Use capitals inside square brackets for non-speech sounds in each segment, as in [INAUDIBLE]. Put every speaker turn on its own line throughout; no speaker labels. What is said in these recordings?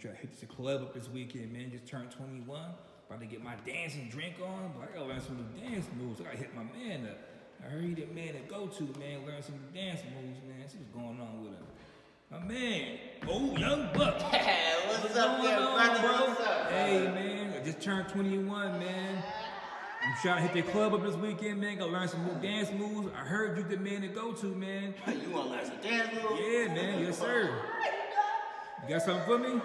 try to hit the club up this weekend, man. Just turned 21. About to get my dancing drink on, but I gotta learn some new dance moves. I gotta hit my man up. I heard he the man to go to, man. Learn some new dance moves, man. See what's going on with him. My man, oh, young buck. [LAUGHS]
what's, up, there, brother?
bro?
What's up,
Hey, man, I just turned 21, man. I'm trying to hit the club up this weekend, man. Gotta learn some new dance moves. I heard you the man to go to, man.
You want to learn some dance moves?
Yeah, man. Yes, sir. You got something for me?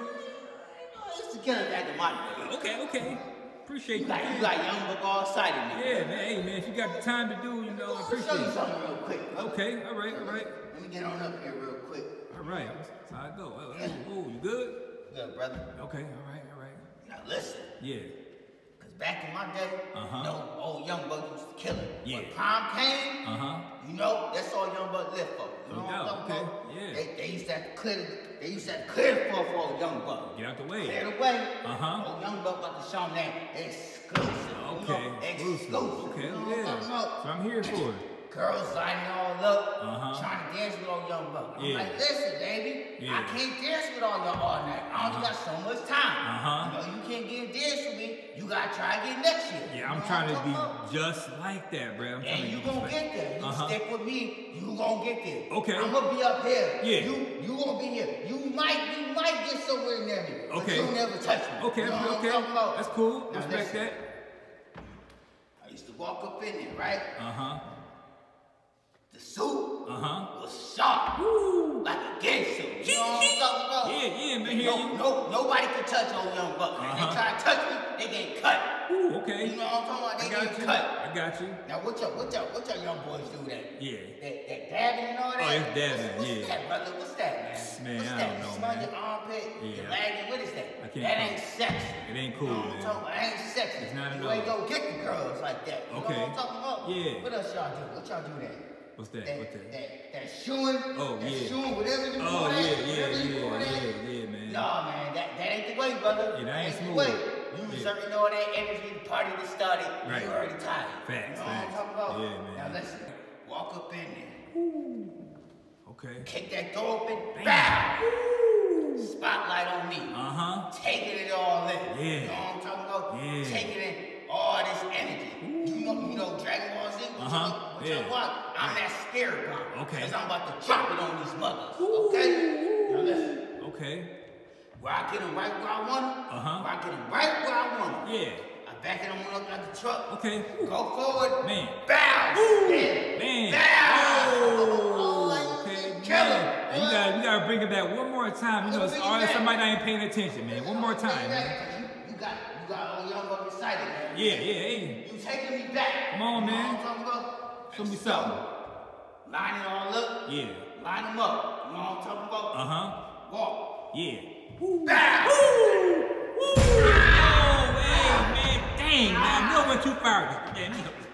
Get it back to my.
Okay, okay. Appreciate
You
you.
got, you
man.
got young buck all excited now.
Yeah, man. Hey, man. If you got the time to do, you know, I appreciate
show you
it.
something real quick.
Okay. All right. All right.
Let me get on up here real quick.
All right. That's how I go. Oh, you good?
Good, brother.
Okay. All right. All right.
Now listen,
Yeah.
because back in my day,
Uh-huh.
know, old young buck used to kill it.
Yeah.
When prom came,
Uh huh.
you know, that's all young buck lived for. You
No
know
doubt,
what I'm talking
okay,
about?
yeah.
They, they used to have to clear the, they used to clear floor for old young buck.
Get out the
Clear
way.
the way.
Uh-huh.
Old young buck about to show them that exclusive.
Okay.
You know,
Exclusive. Okay.
You know
Yeah. That's what I'm here for. [COUGHS]
Girls lining all up,
Uh-huh.
trying to dance with old young buck. I'm
Yeah.
like, listen, baby,
Yeah.
I can't dance with all y'all all night. I only got so much time.
Uh-huh.
You know, you can't get a dance with me. You gotta try again next year.
Yeah, I'm trying to be
about?
just like that, bro. I'm trying
And
to
you gonna get there. You
Uh-huh.
stick with me, you gonna get there.
Okay.
I'm gonna be up here.
Yeah.
You you gonna be here. You might you might get somewhere near me. But
Okay.
you'll never touch me.
Okay,
You know
okay. That's cool.
Now
Respect that.
I used to walk up in there, right?
Uh huh.
The suit
Uh huh.
was sharp.
Woo.
Like a gang suit. You know what I'm talking about?
Yeah, yeah, man. Hear
No, no, nobody can touch old young buck. If
Uh-huh.
they try to touch me, they get cut.
Ooh, okay.
You know what I'm talking about?
I
They get
you.
cut.
I got you.
Now what y'all, what y'all, what y'all young boys do that?
Yeah.
That, that dabbing and all that?
Oh, it's dabbing,
what's, what's
yeah.
that, brother? What's that, man?
Man,
what's
I
that?
don't know,
smell
man.
your armpit,
Yeah.
your lagging, what is that?
I can't
that ain't sexy.
It ain't
You
cool,
know what I'm talking about? It ain't sexy.
It's not at
you ain't gonna get the girls like that. You
Okay.
know what I'm talking about?
Yeah.
What else y'all do? What y'all do that?
What's that?
That,
What's that?
that, that shoeing,
Oh,
that
yeah.
shoeing, whatever you
Oh
You
Yeah.
certainly know that energy the party that started.
Right.
You already tired.
Facts,
You know what I'm talking about?
Yeah, man.
Now listen, walk up in there, Ooh.
Okay.
kick that door open,
Bam.
bow. Spotlight on me.
Uh huh.
Taking it all in.
Yeah.
You know what I'm talking about?
Yeah.
Taking in all this energy. You know, you know Dragon Ball Z? What
Uh-huh.
you, what
Yeah.
you want? I'm that spirit bomb.
Okay.
Cause I'm about to drop it on these mothers. Okay? Now listen.
Okay.
Where I get them right where I want them,
Uh-huh.
where I get them right where I want them.
Yeah.
I back it on up like the truck.
Okay.
Go forward.
Man.
Bow. Spin.
Man.
Bow.
Oh, okay, [LAUGHS]
Kill
man.
him.
And you gotta, you gotta bring it back one more time. You know, it's
Bring it
always
back.
somebody ain't paying attention, man. One more time, man.
You, you got, you got old young buck excited, man.
Yeah, yeah, hey.
You taking me back.
Come on,
You know
man.
what I'm talking about?
Show me
Let's
something.
Line it all up.
Yeah.
Line them up. You know what I'm talking about?
Uh huh.
Walk.
Yeah.
Bow.
Woo! Woo! Oh, man. Dang, man. You went too far. You